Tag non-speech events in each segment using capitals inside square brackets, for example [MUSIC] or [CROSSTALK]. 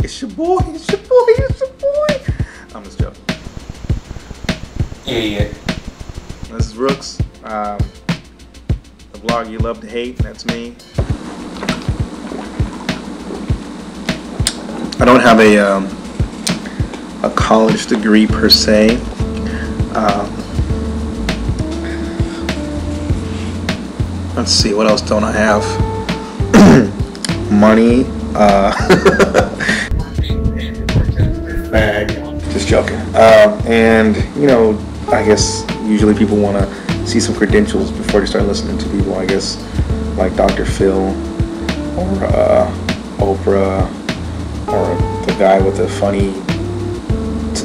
It's your boy, it's your boy, it's your boy. I'm just joking. Yeah, yeah. This is Rooks. Um, the blog you love to hate, that's me. I don't have a um, a college degree per se. Um, let's see, what else don't I have? [CLEARS THROAT] Money. Uh, [LAUGHS] bag. Just joking. Um, and you know, I guess usually people want to see some credentials before they start listening to people. I guess like Dr. Phil or uh, Oprah or the guy with the funny,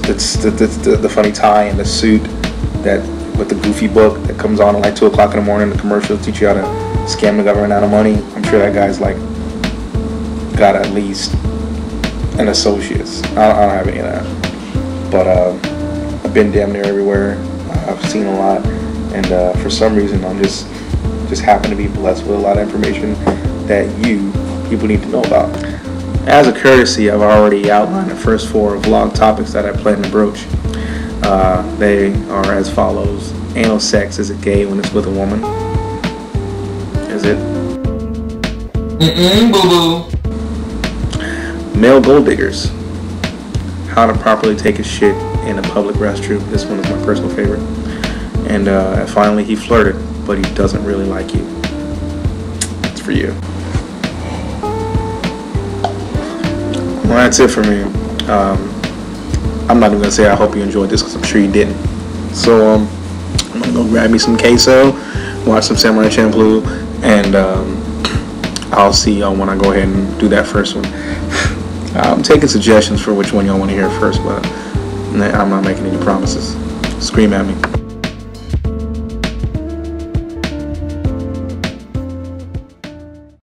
the, the, the, the funny tie and the suit that with the goofy book that comes on at like two o'clock in the morning. The commercials teach you how to scam the government out of money. I'm sure that guy's like got at least an associate's. I don't, I don't have any of that, but uh, I've been damn near everywhere. I've seen a lot, and uh, for some reason, I'm just just happen to be blessed with a lot of information that you people need to know about. As a courtesy, I've already outlined the first four vlog topics that I plan to broach. Uh, they are as follows: Anal sex is it gay when it's with a woman? Is it? Mm-mm, boo-boo. Male gold diggers. How to properly take a shit in a public restroom. This one is my personal favorite. And uh, finally, he flirted, but he doesn't really like you. It's for you. Well, that's it for me. Um, I'm not even gonna say I hope you enjoyed this because I'm sure you didn't. So um, I'm gonna go grab me some queso, watch some Samurai Champloo, and um, I'll see y'all when I go ahead and do that first one. [SIGHS] I'm taking suggestions for which one y'all want to hear first, but I'm not making any promises. Scream at me.